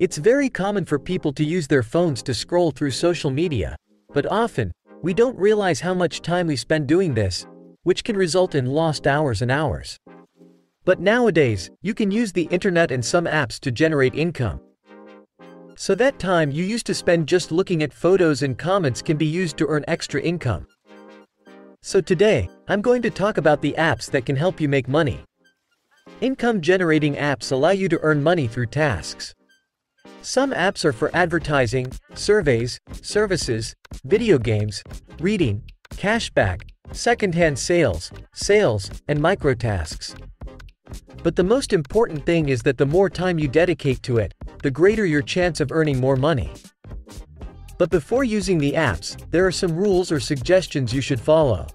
It's very common for people to use their phones to scroll through social media, but often, we don't realize how much time we spend doing this, which can result in lost hours and hours. But nowadays, you can use the internet and some apps to generate income. So that time you used to spend just looking at photos and comments can be used to earn extra income. So today, I'm going to talk about the apps that can help you make money. Income generating apps allow you to earn money through tasks. Some apps are for advertising, surveys, services, video games, reading, cashback, secondhand sales, sales, and microtasks. But the most important thing is that the more time you dedicate to it, the greater your chance of earning more money. But before using the apps, there are some rules or suggestions you should follow.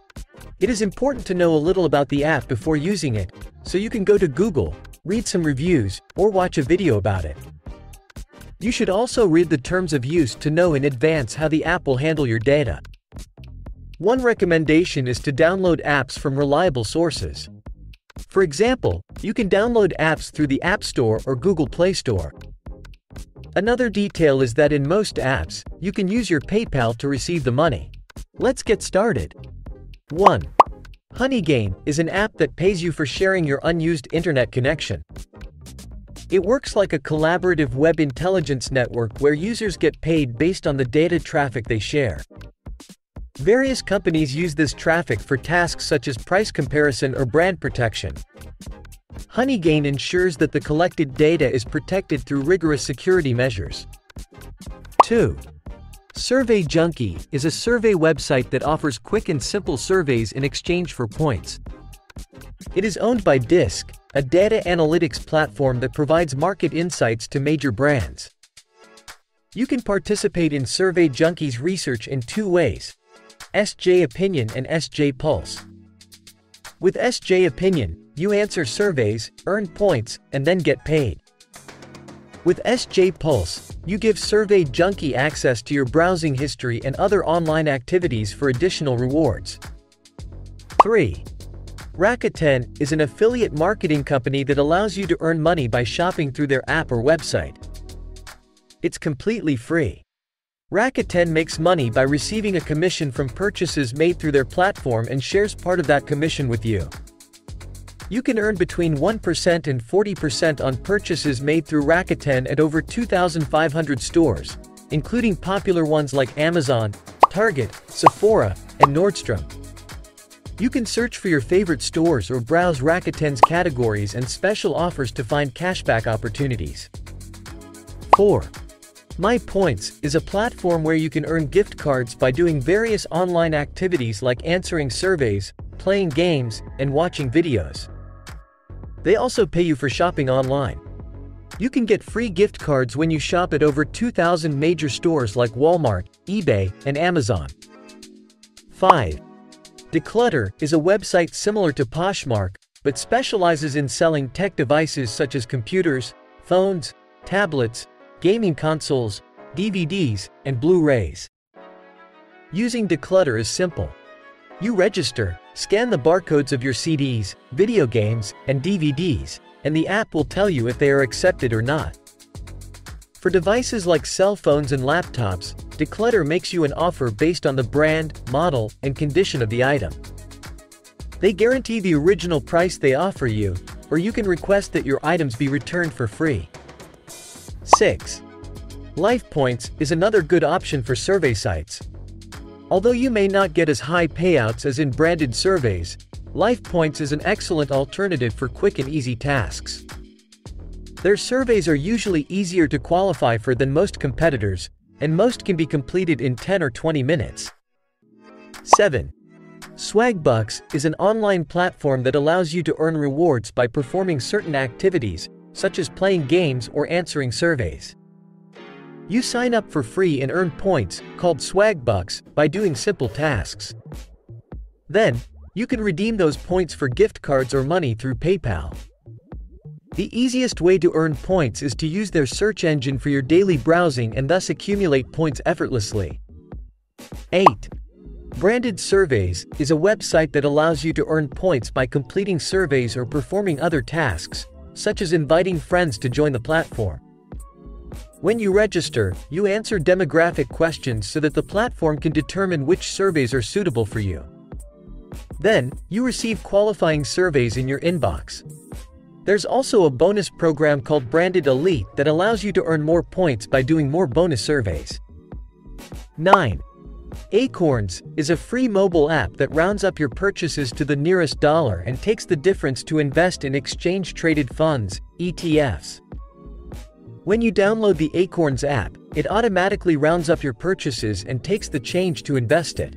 It is important to know a little about the app before using it, so you can go to Google, read some reviews, or watch a video about it. You should also read the terms of use to know in advance how the app will handle your data. One recommendation is to download apps from reliable sources. For example, you can download apps through the App Store or Google Play Store. Another detail is that in most apps, you can use your PayPal to receive the money. Let's get started. 1. Honeygain is an app that pays you for sharing your unused internet connection. It works like a collaborative web intelligence network where users get paid based on the data traffic they share. Various companies use this traffic for tasks such as price comparison or brand protection. Honeygain ensures that the collected data is protected through rigorous security measures. 2. Survey Junkie is a survey website that offers quick and simple surveys in exchange for points. It is owned by DISQO, a data analytics platform that provides market insights to major brands. You can participate in Survey Junkie's research in two ways SJ Opinion and SJ Pulse. With SJ Opinion, you answer surveys, earn points, and then get paid. With SJ Pulse, you give Survey Junkie access to your browsing history and other online activities for additional rewards. 3. Rakuten is an affiliate marketing company that allows you to earn money by shopping through their app or website. It's completely free. Rakuten makes money by receiving a commission from purchases made through their platform and shares part of that commission with you. You can earn between 1% and 40% on purchases made through Rakuten at over 2,500 stores, including popular ones like Amazon, Target, Sephora, and Nordstrom. You can search for your favorite stores or browse Rakuten's categories and special offers to find cashback opportunities. 4. My Points is a platform where you can earn gift cards by doing various online activities like answering surveys, playing games, and watching videos. They also pay you for shopping online. You can get free gift cards when you shop at over 2,000 major stores like Walmart, eBay, and Amazon. 5. Decluttr is a website similar to Poshmark, but specializes in selling tech devices such as computers, phones, tablets, gaming consoles, DVDs, and Blu-rays. Using Decluttr is simple. You register, scan the barcodes of your CDs, video games, and DVDs, and the app will tell you if they are accepted or not. For devices like cell phones and laptops, Decluttr makes you an offer based on the brand, model, and condition of the item. They guarantee the original price they offer you, or you can request that your items be returned for free. 6. Life Points is another good option for survey sites. Although you may not get as high payouts as in branded surveys, Life Points is an excellent alternative for quick and easy tasks. Their surveys are usually easier to qualify for than most competitors, and most can be completed in 10 or 20 minutes. 7. Swagbucks is an online platform that allows you to earn rewards by performing certain activities, such as playing games or answering surveys. You sign up for free and earn points, called Swagbucks, by doing simple tasks. Then, you can redeem those points for gift cards or money through PayPal. The easiest way to earn points is to use their search engine for your daily browsing and thus accumulate points effortlessly. 8. Branded Surveys is a website that allows you to earn points by completing surveys or performing other tasks, such as inviting friends to join the platform. When you register, you answer demographic questions so that the platform can determine which surveys are suitable for you. Then, you receive qualifying surveys in your inbox. There's also a bonus program called Branded Elite that allows you to earn more points by doing more bonus surveys. 9. Acorns is a free mobile app that rounds up your purchases to the nearest dollar and takes the difference to invest in exchange traded funds, ETFs. When you download the Acorns app, it automatically rounds up your purchases and takes the change to invest it.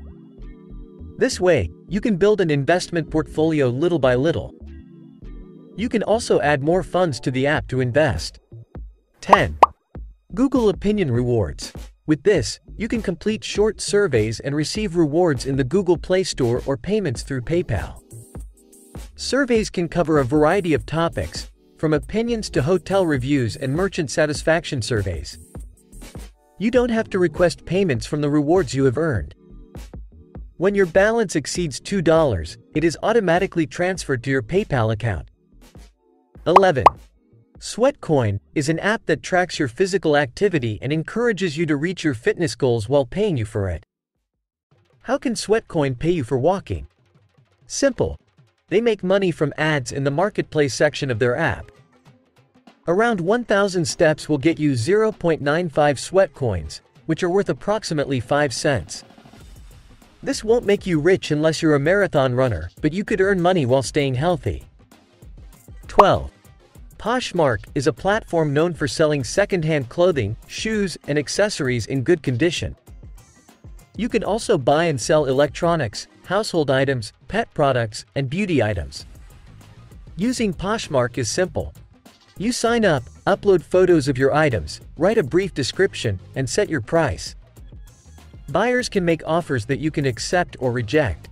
This way, you can build an investment portfolio little by little. You can also add more funds to the app to invest. 10. Google Opinion Rewards. With this, you can complete short surveys and receive rewards in the Google Play Store or payments through PayPal. Surveys can cover a variety of topics, from opinions to hotel reviews and merchant satisfaction surveys. You don't have to request payments from the rewards you have earned. When your balance exceeds $2, it is automatically transferred to your PayPal account. 11. Sweatcoin is an app that tracks your physical activity and encourages you to reach your fitness goals while paying you for it. How can Sweatcoin pay you for walking? Simple. They make money from ads in the marketplace section of their app. Around 1,000 steps will get you 0.95 sweat coins, which are worth approximately 5 cents. This won't make you rich unless you're a marathon runner, but you could earn money while staying healthy. 12. Poshmark is a platform known for selling secondhand clothing, shoes, and accessories in good condition. You can also buy and sell electronics, household items, pet products, and beauty items. Using Poshmark is simple. You sign up, upload photos of your items, write a brief description, and set your price. Buyers can make offers that you can accept or reject.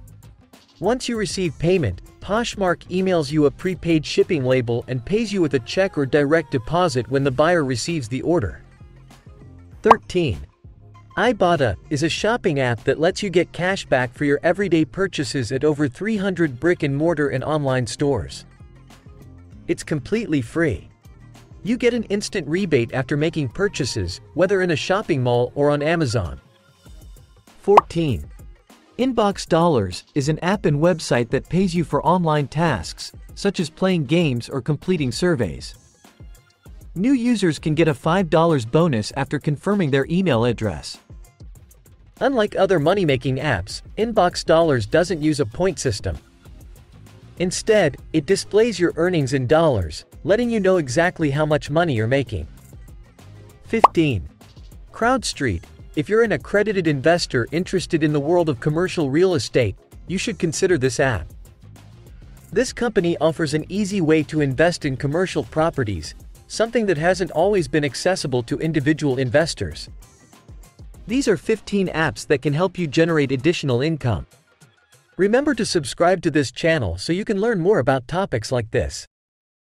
Once you receive payment, Poshmark emails you a prepaid shipping label and pays you with a check or direct deposit when the buyer receives the order. 13. Ibotta is a shopping app that lets you get cash back for your everyday purchases at over 300 brick and mortar and online stores. It's completely free. You get an instant rebate after making purchases, whether in a shopping mall or on Amazon. 14. Inbox Dollars is an app and website that pays you for online tasks, such as playing games or completing surveys. New users can get a $5 bonus after confirming their email address. Unlike other money-making apps, Inbox Dollars doesn't use a point system. Instead, it displays your earnings in dollars, letting you know exactly how much money you're making. 15. CrowdStreet. If you're an accredited investor interested in the world of commercial real estate, you should consider this app. This company offers an easy way to invest in commercial properties, something that hasn't always been accessible to individual investors. These are 15 apps that can help you generate additional income. Remember to subscribe to this channel so you can learn more about topics like this.